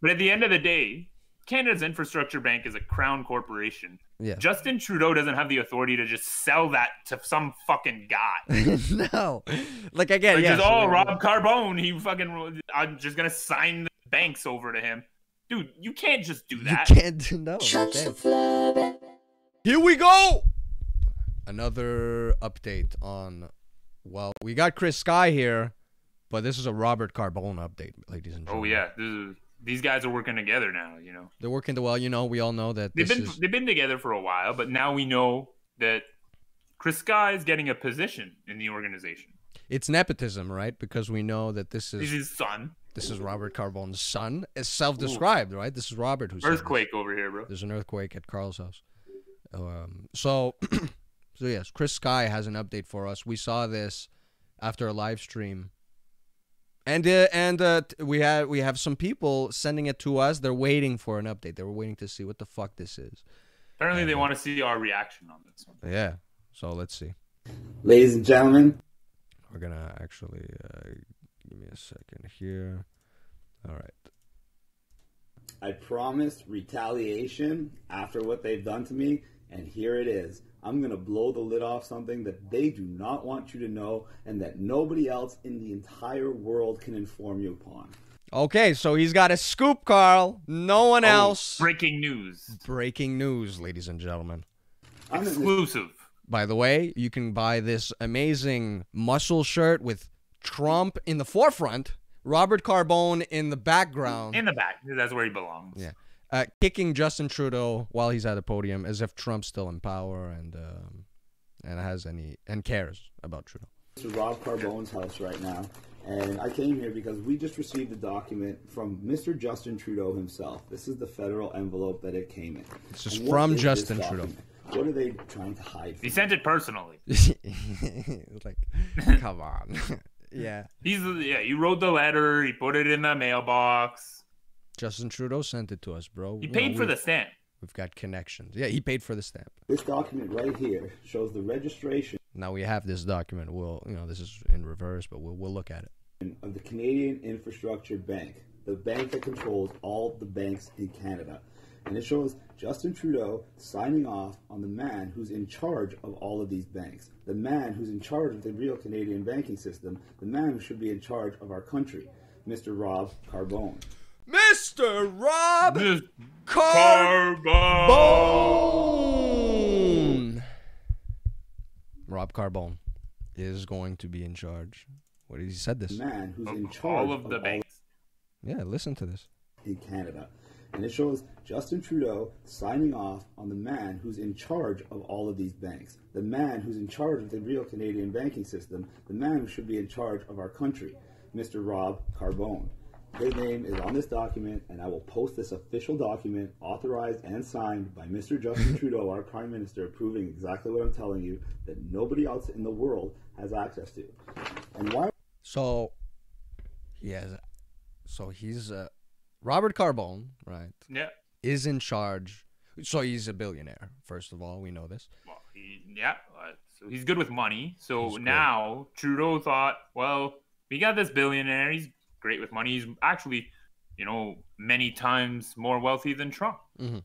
But at the end of the day, Canada's infrastructure bank is a crown corporation. Yeah. Justin Trudeau doesn't have the authority to just sell that to some fucking guy. no, like again, Like yes, just, oh, Rob Carbone, he fucking, I'm just gonna sign the banks over to him. Dude, you can't just do that. You that. can't do no. you. Here we go. Another update on. Well, we got Chris Sky here, but this is a Robert Carbone update, ladies and oh, gentlemen. Oh yeah, this is, these guys are working together now. You know, they're working the well. You know, we all know that they've this been is. they've been together for a while, but now we know that Chris Sky is getting a position in the organization. It's nepotism, right? Because we know that this He's is his son. this is Robert Carbone's son. It's self-described, right? This is Robert who's Earthquake over here, bro. There's an earthquake at Carl's house. Um, so, so yes, Chris Sky has an update for us. We saw this after a live stream, and uh, and uh, t- we had we have some people sending it to us. They're waiting for an update. They were waiting to see what the fuck this is. Apparently, they want to see our reaction on this one. Yeah. So let's see. Ladies and gentlemen, We're gonna actually uh, give me a second here. All right. I promised retaliation after what they've done to me, and here it is. I'm going to blow the lid off something that they do not want you to know and that nobody else in the entire world can inform you upon. Okay, so he's got a scoop, Carl. No one Oh, else. breaking news. Breaking news, ladies and gentlemen. I'm in this- Exclusive. By the way, you can buy this amazing muscle shirt with Trump in the forefront, Robert Carbone in the background, In the back. That's where he belongs. Yeah. Uh, kicking Justin Trudeau while he's at the podium, as if Trump's still in power and um, and has any and cares about Trudeau. to Rob Carbone's house right now, and I came here because we just received a document from Mr. Justin Trudeau himself. This is the federal envelope that it came in. This is from is this Justin Trudeau. What are they trying to hide? He sent it personally. like, come on. yeah. He's yeah. He wrote the letter. He put it in the mailbox. Justin Trudeau sent it to us, bro. He You paid know, for we- the stamp. We've got connections. Yeah, he paid for the stamp. This document right here shows the registration Now we have this document. We'll, you know, this is in reverse, but we'll we'll look at it. of the Canadian Infrastructure Bank, the bank that controls all the banks in Canada. And it shows Justin Trudeau signing off on the man who's in charge of all of these banks, the man who's in charge of the real Canadian banking system, the man who should be in charge of our country, Mr. Rob Carbone. Mr. Rob This Carbone. Carbone. Rob Carbone is going to be in charge. What did he said this? The man who's in Of charge all of the banks. Yeah, listen to this. in Canada. And it shows Justin Trudeau signing off on the man who's in charge of all of these banks, the man who's in charge of the real Canadian banking system, the man who should be in charge of our country, Mr. Rob Carbone. His name is on this document, and I will post this official document, authorized and signed by Mr. Justin Trudeau, our Prime Minister, proving exactly what I'm telling you that nobody else in the world has access to. And why So he has. So he's uh, Robert Carbone, right? Yeah. Is in charge. So he's a billionaire. First of all, we know this. Well, he, yeah. uh, So he's good with money. So He's great. now Trudeau thought, well, we got this billionaire. He's great with money. He's actually, you know, many times more wealthy than Trump. Mhm.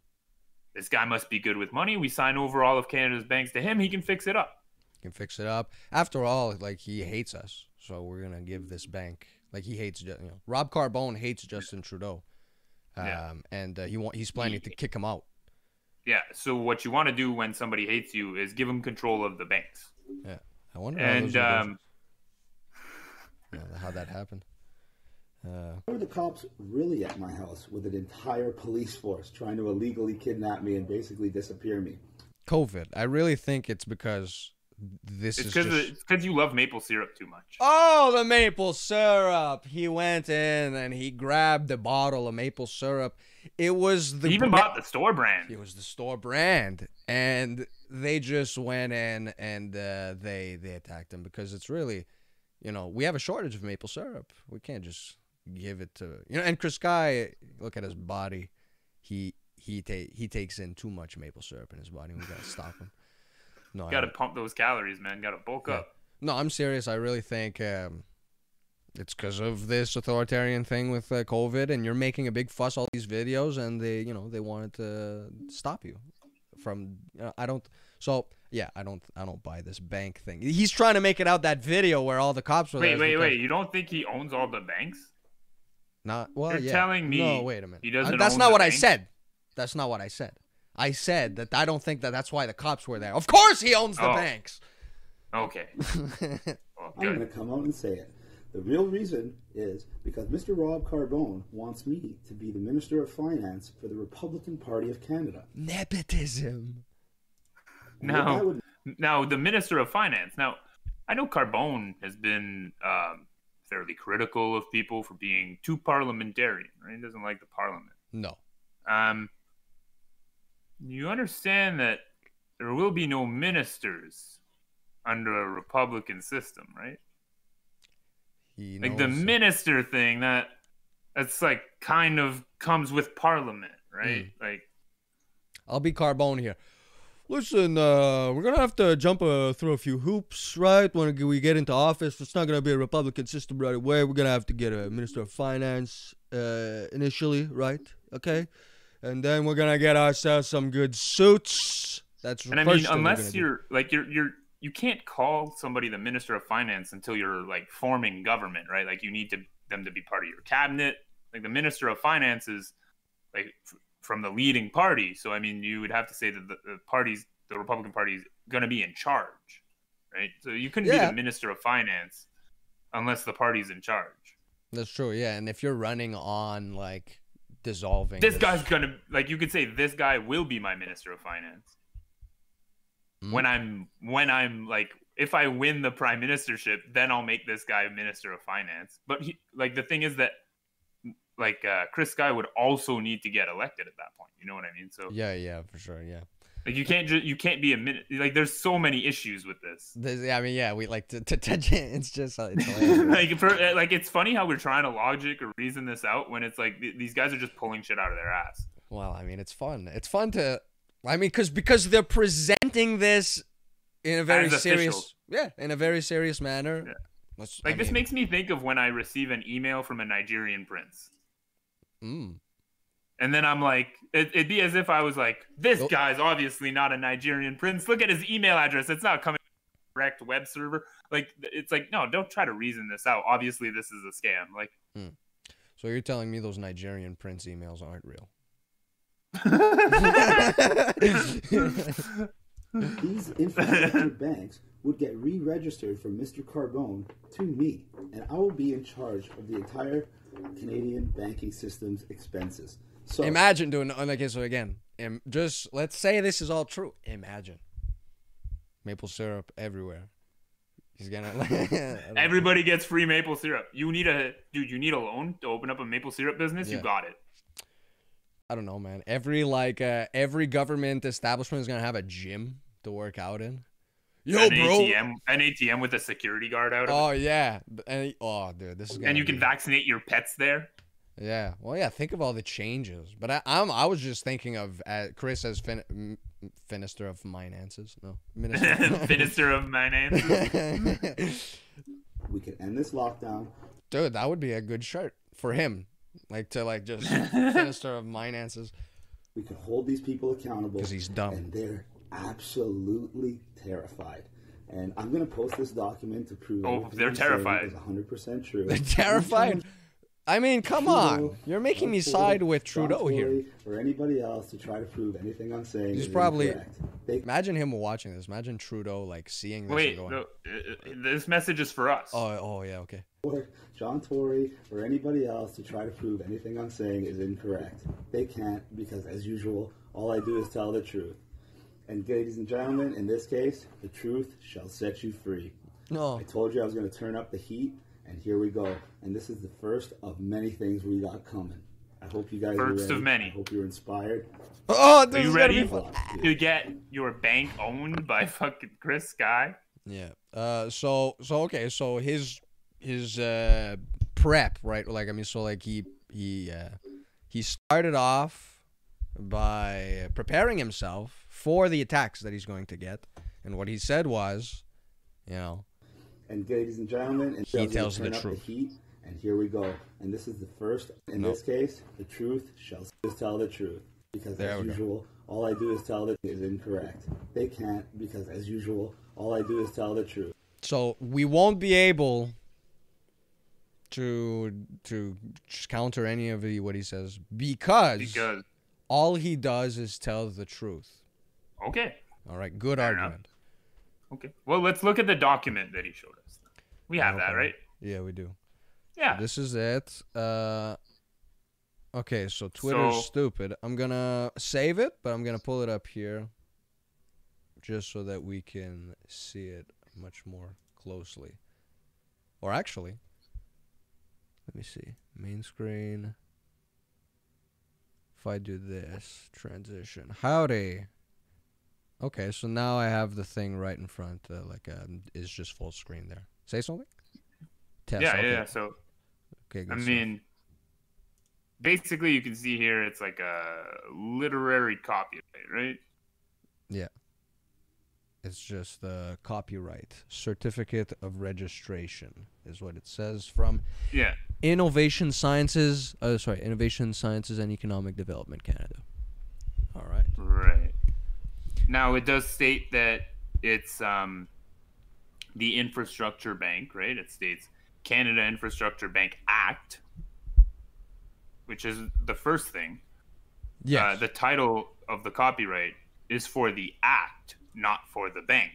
This guy must be good with money. We sign over all of Canada's banks to him. He can fix it up. He can fix it up. After all, like he hates us, so we're gonna give this bank. Like he hates, you know, Rob Carbone hates Justin Trudeau, um, Yeah. and uh, he want he's planning to kick him out. Yeah. So what you want to do when somebody hates you is give him control of the banks. Yeah, I wonder how, And those um, yeah, how that happened. Uh, Why were the cops really at my house with an entire police force trying to illegally kidnap me and basically disappear me? COVID. I really think it's because this it's is because just. it's because you love maple syrup too much. Oh, the maple syrup! He went in and he grabbed a bottle of maple syrup. It was the he even bra- bought the store brand. It was the store brand, and they just went in and uh, they they attacked him because it's really, you know, we have a shortage of maple syrup. We can't just give it to you know. And Chris Sky, look at his body. He he ta- he takes in too much maple syrup in his body. We gotta stop him. No, I Got to pump those calories, man. Got to bulk Yeah. up. no, I'm serious. I really think um, it's because of this authoritarian thing with uh, COVID, and you're making a big fuss all these videos, and they, you know, they wanted to stop you from. You know, I don't. So yeah, I don't. I don't buy this bank thing. He's trying to make it out that video where all the cops were. Wait, there wait, because- wait. You don't think he owns all the banks? Not well. You're yeah. telling me No, wait a minute. he doesn't Uh, that's own not the what I said. That's not what I said. I said that I don't think that that's why the cops were there. Of course, he owns the Oh. banks. Okay. Well, I'm going to come out and say it. The real reason is because Mr. Rob Carbone wants me to be the Minister of Finance for the Republican Party of Canada. Nepotism. And Now, would now the Minister of Finance. Now, I know Carbone has been um, fairly critical of people for being too parliamentarian. Right? He doesn't like the Parliament. No. Um, you understand that there will be no ministers under a Republican system, right? He Like the minister thing that that's like kind of comes with Parliament, right? Mm. Like I'll be Carbone here. Listen, uh, we're gonna have to jump uh, through a few hoops, right? When we get into office, it's not gonna be a Republican system right away. We're gonna have to get a minister of finance uh, initially, right? Okay, and then we're gonna get ourselves some good suits. That's And I mean, unless do. you're like you're you're you can't call somebody the minister of finance until you're like forming government, right? Like you need to them to be part of your cabinet. Like the minister of finance is like from the leading party, so I mean, you would have to say that the, the party's the Republican Party is going to be in charge, right? So you couldn't be the minister of finance unless the party's in charge. That's true, yeah. And if you're running on like dissolving, This guy's gonna like you could say this guy will be my minister of finance. Hmm. when I'm when I'm like if I win the prime ministership, then I'll make this guy minister of finance. But he, like the thing is that like uh, Chris Sky would also need to get elected at that point. You know what I mean? So Yeah, yeah, for sure, yeah. like you can't just you can't be a minute like there's so many issues with this. This, I mean, yeah, we like to, to touch it. It's just uh, it's like for, uh, like it's funny how we're trying to logic or reason this out when it's like th- these guys are just pulling shit out of their ass. Well, I mean, it's fun. It's fun to, I mean, because because they're presenting this in a very serious, yeah, in a very serious manner. Yeah. Like I this mean, makes me think of when I receive an email from a Nigerian prince. Mm, And then I'm like, it, it'd be as if I was like, this Oh. guy's obviously not a Nigerian prince. Look at his email address. It's not coming from a direct web server. Like, it's like, no, don't try to reason this out. Obviously, this is a scam. Like, so you're telling me those Nigerian prince emails aren't real? These infrastructure banks would get re-registered from Mr. Carbone to me, and I will be in charge of the entire Canadian banking system's expenses. So Imagine doing okay. So again, Im, just let's say this is all true. Imagine maple syrup everywhere. He's gonna everybody gets free maple syrup. You need a, dude, you need a loan to open up a maple syrup business. Yeah. You got it. I don't know, man. Every like uh, every government establishment is gonna have a gym to work out in. Yo, an bro. ATM, an ATM with a security guard out of Oh yeah, and oh dude, this is And you can be- vaccinate your pets there. Yeah, well, yeah. Think of all the changes. But I, I'm I was just thinking of uh, Chris as fin- m- minister of finances. No, minister. Minister of Finance. we can end this lockdown. dude, that would be a good shirt for him. Like to like just minister of finances We can hold these people accountable. because he's dumb. and they're absolutely terrified. And I'm going to post this document to prove Oh, they're terrified. is 100% true. They're terrified. I mean, come on. You're making me side with John Trudeau here. Tory, Or anybody else to try to prove anything I'm saying He's probably- They, Imagine him watching this. Imagine Trudeau like seeing this Wait, and going, no, uh, uh, this message is for us. "Oh, oh yeah, okay." or John Tory or anybody else to try to prove anything I'm saying is incorrect. They can't because, as usual, all I do is tell the truth. And, ladies and gentlemen, in this case, the truth shall set you free. No, I told you I was going to turn up the heat, and here we go. And this is the first of many things we got coming. I hope you guys are First ready. of many. I hope you're inspired. oh, this Are you is gonna ready be fun. to get your bank owned by fucking Chris Sky? Yeah. Uh. So so okay. So his his uh prep right. Like I mean, so like he he uh he started off by preparing himself for the attacks that he's going to get, and what he said was, you know, And ladies and gentlemen, and He tells the truth. The heat, and here we go. And this is the first. In No. this case, the truth shall just tell the truth. Because There as we go. usual, all I do is tell the is incorrect. They can't because as usual, all I do is tell the truth. So we won't be able to to counter any of the, what he says because, Because all he does is tell the truth. okay, All right, good Fair enough. argument. okay. Well, let's look at the document that he showed us. We have that, right? Yeah, we do. Yeah. This is it. Uh, okay, so Twitter's So- stupid. I'm gonna save it, but I'm gonna pull it up here, just so that we can see it much more closely. Or actually, let me see. Main screen. If I do this transition, howdy. Okay, so now I have the thing right in front. Uh, like, um, is just full screen there. Say something. Test. yeah, okay. yeah. So Okay, I stuff. mean, basically, you can see here it's like a literary copyright, right? Yeah. It's just the copyright certificate of registration is what it says from Yeah. Innovation Sciences. Uh, sorry, Innovation Sciences and Economic Development Canada. All right. Right. Now it does state that it's um, the Infrastructure Bank, right? It states Canada Infrastructure Bank Act, which is the first thing. Yeah. Uh, the title of the copyright is for the act, not for the bank.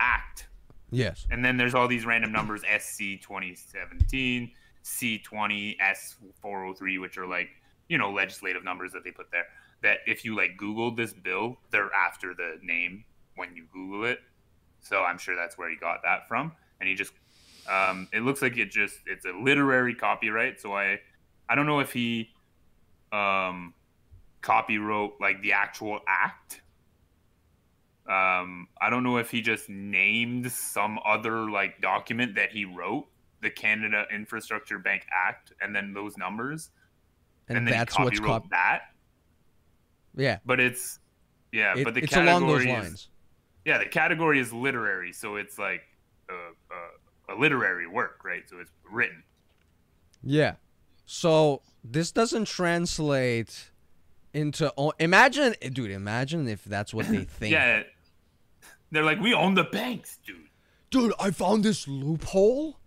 Act. yes. And then there's all these random numbers SC 2017, C20, S403, which are like, you know, legislative numbers that they put there. That if you like Googled this bill, they're after the name when you Google it. So I'm sure that's where he got that from. And he just, um, it looks like it just, it's a literary copyright. So I, I don't know if he, um, copywrote like the actual act um, I don't know if he just named some other like document that he wrote, the Canada Infrastructure Bank Act, and then those numbers, And, and, then that's he what's cop. that. Yeah. But it's yeah, It- but the it's category along those is, lines. yeah, the category is literary, so it's like a, a, a literary work, right? So it's written. Yeah. So this doesn't translate into. Imagine, dude. Imagine if that's what they think. Yeah, they're like, we own the banks, dude. dude, I found this loophole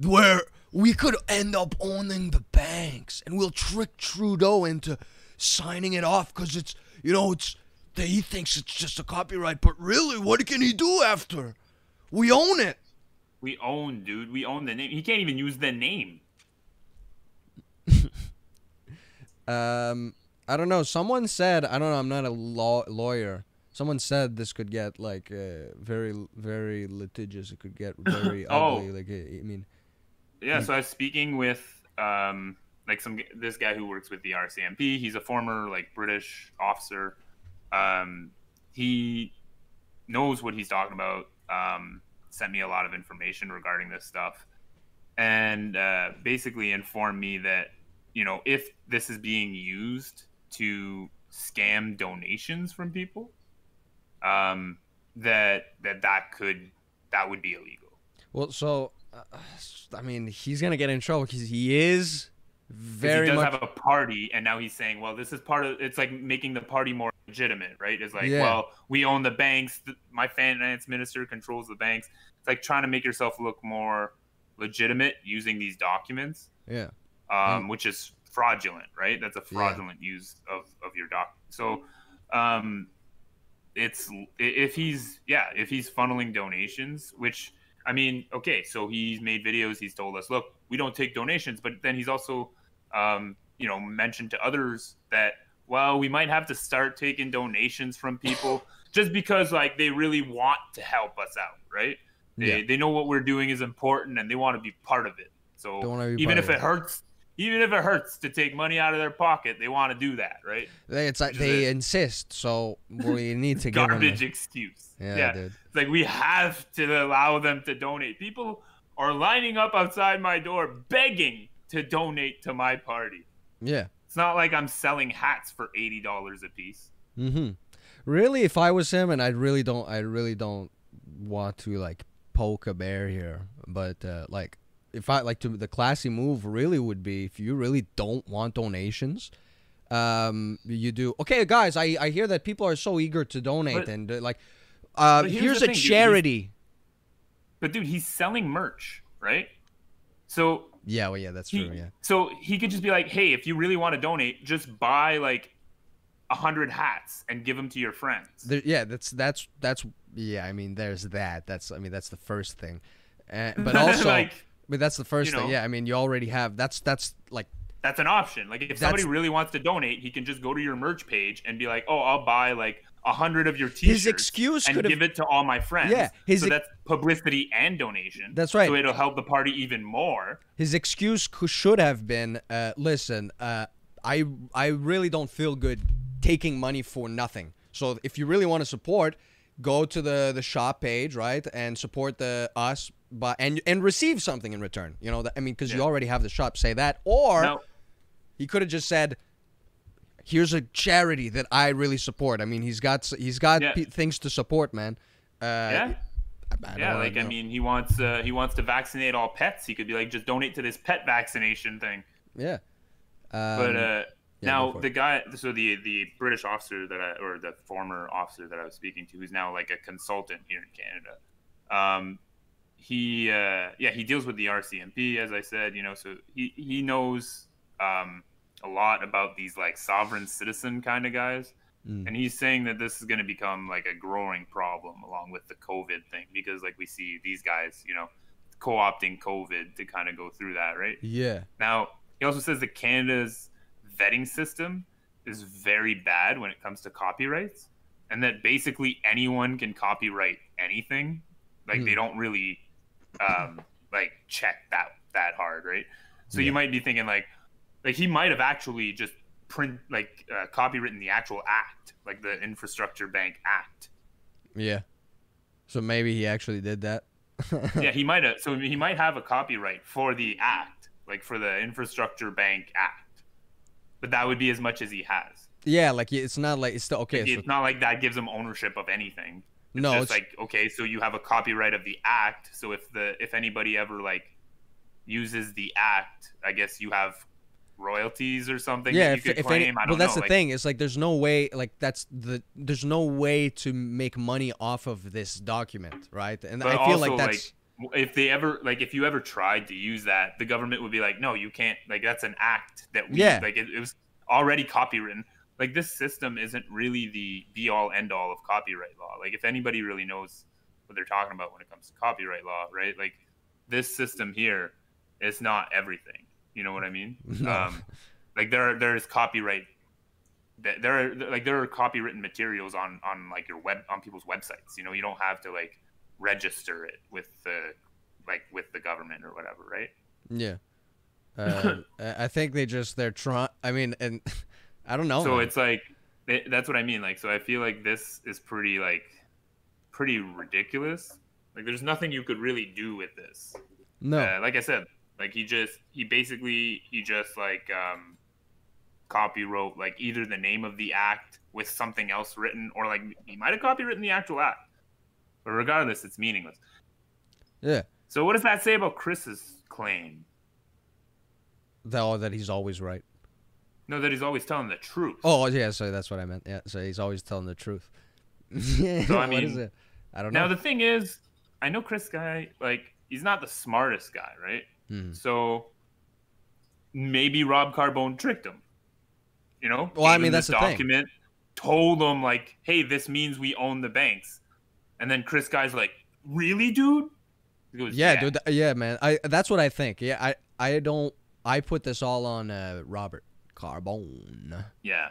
where we could end up owning the banks and we'll trick Trudeau into signing it off because it's, you know, it's, that he thinks it's just a copyright, but really, what can he do after? We own it. We own, dude. We own the name. He can't even use the name. Um, I don't know. Someone said, I don't know, I'm not a law- lawyer. Someone said this could get like uh, very, very litigious. It could get very Oh. ugly. Like, I I mean, Yeah, so I was speaking with um, like some this guy who works with the RCMP. He's a former like British officer. Um, he knows what he's talking about. Um, sent me a lot of information regarding this stuff, and uh, basically informed me that you know if this is being used to scam donations from people, um, that that that could that would be illegal. well, so, uh, I mean, he's going to get in trouble because he is very he does much. have a party and now he's saying well this is part of it's like making the party more legitimate right it's like Yeah. well we own the banks my finance minister controls the banks it's like trying to make yourself look more legitimate using these documents yeah. um, which is fraudulent right? That's a fraudulent use of, of your doc so um, it's if he's yeah if he's funneling donations which i mean okay so he's made videos he's told us look we don't take donations but then he's also um, you know mentioned to others that well we might have to start taking donations from people just because like they really want to help us out right they, Yeah. they know what we're doing is important and they want to be part of it so They wanna be even if it it. hurts even if it hurts to take money out of their pocket they want to do that right They- It's like Which they it. insist, so we need to give them. garbage excuse Yeah, dude. it's like we have to allow them to donate people are lining up outside my door begging to donate to my party Yeah. it's not like i'm selling hats for $80 a piece Mm-hmm. Really, if I was him, and I really don't, I really don't want to like poke a bear here, but uh, like if I like to the classy move really would be if you really don't want donations. Um, you do okay, guys. I, I hear that people are so eager to donate But- and uh, like, uh, here's here's a thing, dude, charity. But dude, he's selling merch, right? So Yeah, well, yeah, that's he, true. Yeah, so he could just be like, hey, if you really want to donate, just buy like a hundred hats and give them to your friends. there, yeah, that's that's that's yeah. I mean, there's that. That's I mean, that's the first thing, uh, but also, like but that's the first you thing. know. Yeah, I mean, you already have. That's that's like that's an option. Like if somebody really wants to donate, he can just go to your merch page and be like, oh, I'll buy like a hundred of your t-shirts excuse and give it to all my friends. Yeah, his so that's publicity and donation. That's right. So it'll help the party even more. His excuse should have been, uh, "Listen, uh, I I really don't feel good taking money for nothing. So if you really want to support, go to the the shop page, right, and support the us, but and and receive something in return. You know, that, I mean, because you already have the shop say that, or Now, he could have just said." Here's a charity that I really support. I mean, he's got he's got Yeah. things to support, man. Uh, yeah. I, I yeah, like I mean, he wants uh, he wants to vaccinate all pets. He could be like, just donate to this pet vaccination thing. yeah. Um, But uh, yeah, now the guy, so the the British officer that I or the former officer that I was speaking to, who's now like a consultant here in Canada, um, he uh, yeah he deals with the RCMP as I said, you know, so he he knows um, a lot about these like sovereign citizen kind of guys. Mm. And he's saying that this is going to become like a growing problem along with the COVID thing because, like, we see these guys, you know, co opting COVID to kind of go through that, right? yeah. Now, he also says that Canada's vetting system is very bad when it comes to copyrights, and that basically anyone can copyright anything. Like Hmm. they don't really um, like check that that hard, right? So Yeah. you might be thinking like, like he might have actually just print like uh, copywritten the actual act, like the Infrastructure Bank Act. Yeah. So maybe he actually did that. yeah, he might have. So he might have a copyright for the act, like for the Infrastructure Bank Act. But that would be as much as he has. Yeah, like it's not like it's still okay. it's So, not like that gives him ownership of anything. It's no, just it's like okay, so you have a copyright of the act. So if the if anybody ever like uses the act, I guess you have royalties or something. yeah. that you If, could if claim. any, well, that's know. the like, thing. It's like there's no way. Like that's the there's no way to make money off of this document, right? And I feel like that's if they ever like if you ever tried to use that, the government would be like, no, you can't. Like that's an act that we Yeah. like. It, it was already copywritten. Like this system isn't really the be all end all of copyright law. Like if anybody really knows what they're talking about when it comes to copyright law, right? Like this system here is not everything. You know what I mean? No. Um, like there are, there is copyright. There are like there are copywritten materials on on like your web on people's websites. You know, you don't have to like register it with the like with the government or whatever, right? yeah. Uh, I think they just they're trying. I mean, and I don't know. so man. it's like it, that's what I mean. Like, so I feel like this is pretty like pretty ridiculous. Like, there's nothing you could really do with this. no. Uh, like I said, like he just he basically he just like um copy wrote like either the name of the act with something else written or like he might have copywritten the actual act. But regardless, it's meaningless. yeah. So what does that say about Chris's claim? That oh, that he's always right. No, that he's always telling the truth. Oh yeah. So that's what I meant. Yeah. So he's always telling the truth. So, I what is mean, it? I don't know. Now the thing is, I know Chris Sky like he's not the smartest guy, right? Mhm. So maybe Rob Carbone tricked him. You know? Well, I mean, that's the thing. document, told him like, "Hey, this means we own the banks," and then Chris Sky's like, "Really, dude?" Goes, Yeah, dude. yeah, man. I that's what I think. Yeah, I I don't. I put this all on uh, Robert Carbone Yeah,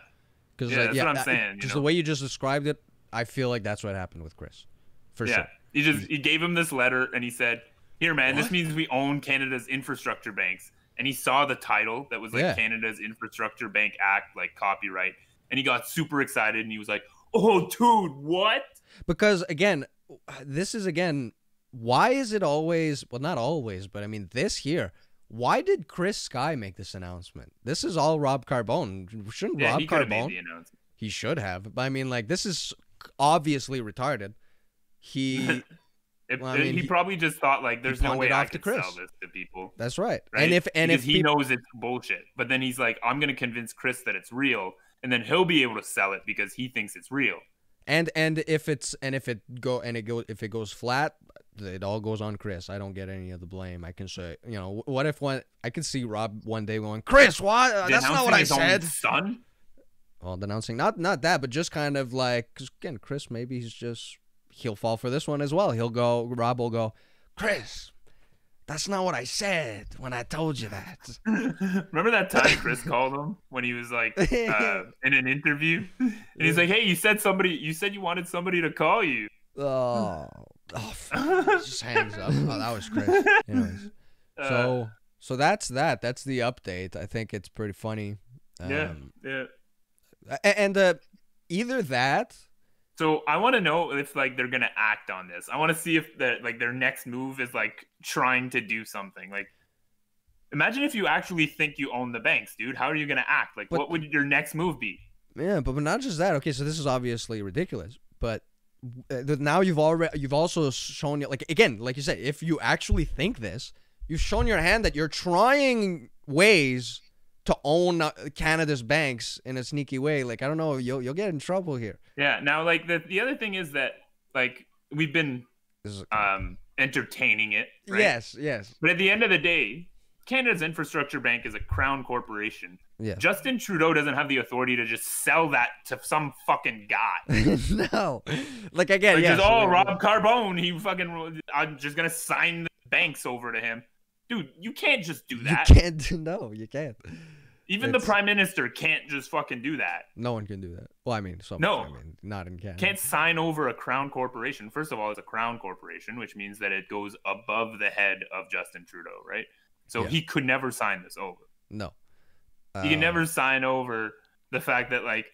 because Yeah, that's what I'm saying, know? the way you just described it, I feel like that's what happened with Chris, for yeah. sure. He just he gave him this letter and he said, "Here, man, What? this means we own Canada's infrastructure banks." And he saw the title that was like Yeah. Canada's Infrastructure Bank Act, like copyright, and he got super excited and he was like, "Oh, dude, what?" Because again, this is again. Why is it always? Well, not always, but I mean this here. Why did Chris Sky make this announcement? This is all Rob Carbone. Shouldn't Yeah, Rob he Carbone? the announcement. He should have. But I mean, like, this is obviously retarded. He It, Well, I mean, he, he- probably just thought like, "There's no way I to sell Chris. this to people." That's right. Right? And if and because if he knows it's bullshit, but then he's like, "I'm gonna convince Chris that it's real," and then he'll be able to sell it because he thinks it's real. And and if it's and if it go and it go if it goes flat, it all goes on Chris. I don't get any of the blame. I can say, you know, what if one I could see Rob one day going, Chris, what? Uh, That's not what I said. Son, Well, denouncing not not that, but just kind of like 'cause again, Chris maybe he's just he'll fall for this one as well. He'll go. Rob will go, Chris. That's not what I said when I told you that. remember that time Chris called him when he was like uh, in an interview, and he's like, "Hey, you said somebody, you said you wanted somebody to call you." Oh, oh just hangs up. Oh, that was Chris. Anyways. Uh, So so that's that. That's the update. I think it's pretty funny. yeah, Um, yeah. a- And uh, either that. So I want to know if like they're gonna act on this. I want to see if the like their next move is like trying to do something. Like, imagine if you actually think you own the banks, dude. How are you gonna act? Like, But- what would your next move be? Yeah, but, but not just that. Okay, so this is obviously ridiculous, but uh, now you've already you've also shown like again, like you said, if you actually think this, you've shown your hand that you're trying ways to own uh, Canada's banks in a sneaky way. Like I don't know, you'll you'll get in trouble here. Yeah. Now, like the the other thing is that like we've been um entertaining it. Right? Yes, yes, But at the end of the day, Canada's infrastructure bank is a crown corporation. yeah. Justin Trudeau doesn't have the authority to just sell that to some fucking guy. no, like again, Like, yeah. just, oh, Rob Carbone, he fucking, I'm just gonna sign the banks over to him. Dude, you can't just do that. You can't no, you can't. Even the prime minister can't just fucking do that. No one can do that. Well, I mean, some. No. I mean, not in Canada. Can't sign over a crown corporation. First of all, it's a crown corporation, which means that it goes above the head of Justin Trudeau, right? So Yeah. he could never sign this over. No. He can Um, never sign over the fact that like,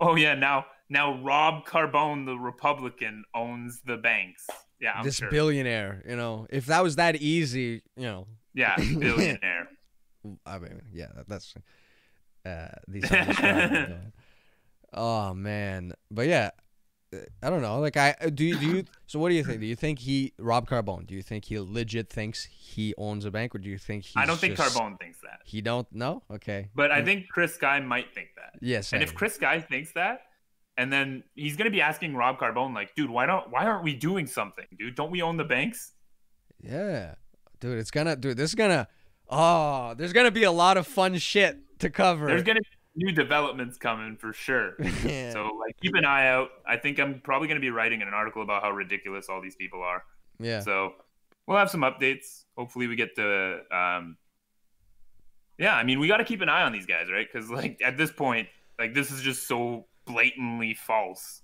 oh yeah, now now Rob Carbone, the Republican, owns the banks. Yeah, I'm this sure. billionaire, you know, if that was that easy, you know, yeah, billionaire. I mean, yeah, that's uh, these. oh man, but yeah, uh, I don't know. Like, I do. You, do you? So, what do you think? Do you think he Rob Carbone? Do you think he legit thinks he owns a bank, or do you think he's I don't think just- Carbone thinks that, He don't know. Okay. but I think Chris Sky might think that. Yes. And if Chris Sky thinks that, and then he's gonna be asking Rob Carbone like, dude, why don't why aren't we doing something, dude? Don't we own the banks? Yeah, dude, it's gonna, dude, this is gonna. Oh, there's gonna be a lot of fun shit to cover. There's gonna be new developments coming for sure. Yeah. So like keep an eye out. I think I'm probably gonna be writing an article about how ridiculous all these people are. yeah. So we'll have some updates. Hopefully we get the um Yeah, I mean we gotta keep an eye on these guys, right? Because like at this point, like this is just so blatantly false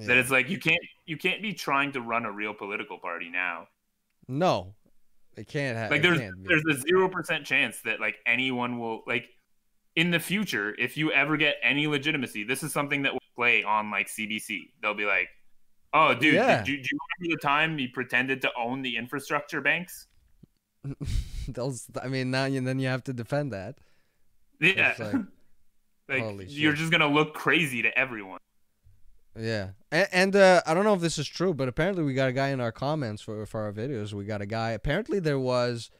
that it's like you can't you can't be trying to run a real political party now. No, it can't have. Like there's can't there's a zero percent chance that like anyone will like in the future, if you ever get any legitimacy, this is something that will play on like CBC. They'll be like, "Oh, dude, Yeah. you, do you remember the time he pretended to own the infrastructure banks?" Those, I mean, now you then you have to defend that. Yeah, like, like, you're shit. just gonna look crazy to everyone. Yeah, and, and uh, I don't know if this is true, but apparently we got a guy in our comments for for our videos. We got a guy. Apparently there was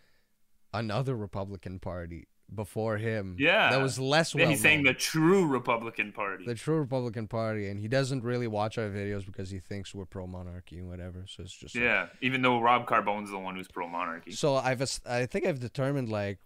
another Republican Party before him. Yeah. that was less Yeah, well. he's saying the true Republican Party. the true Republican Party, and he doesn't really watch our videos because he thinks we're pro monarchy and whatever. So it's just like- yeah, even though Rob Carbone's the one who's pro monarchy. So I've I think I've determined like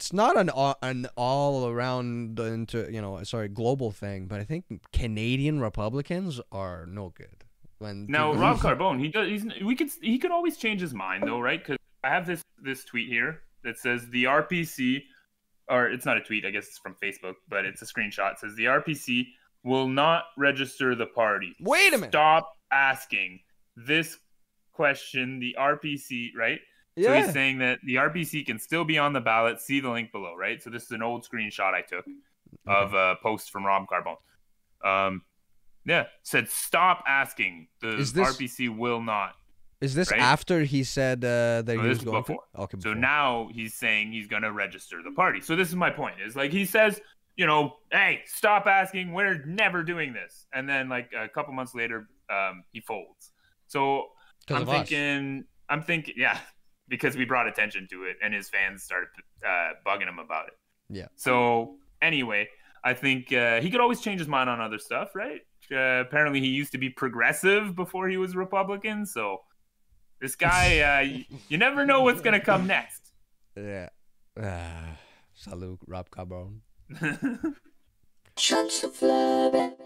it's not an all, an all around into you know sorry global thing, but I think Canadian Republicans are no good. When Rob Carbone, he does. He's we could he could always change his mind though, right? Because I have this this tweet here that says the RPC, or it's not a tweet, I guess it's from Facebook, but it's a screenshot. It says the RPC will not register the party. Wait a minute. Stop asking this question. The RPC, right? So he's saying that the RPC can still be on the ballot. See the link below, right? So this is an old screenshot I took of a post from Rob Carbone. Um, yeah, said stop asking. The Is this- RPC will not. is this right? after he said uh, that No, he was going before. for? Okay, So now he's saying he's going to register the party. So this is my point. Is like he says, you know, hey, stop asking. We're never doing this. And then like a couple months later, um, he folds. So I'm of us. thinking. I'm thinking. Yeah, because we brought attention to it, and his fans started uh, bugging him about it. Yeah. So anyway, I think uh, he could always change his mind on other stuff, right? Uh, apparently, he used to be progressive before he was Republican. So this guy, uh, you, you never know what's gonna come next. Yeah. Ah, salute, Rob Cabron. Chance of Flabber.